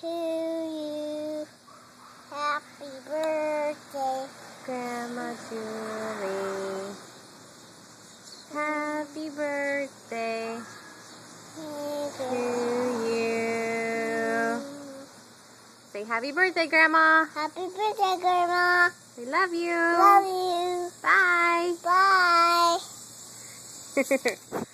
to you. Happy birthday, Grandma Julie. Happy birthday to you. Say happy birthday, Grandma. Happy birthday, Grandma. We love you. Love you. Bye. Bye.